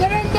नरेंद्र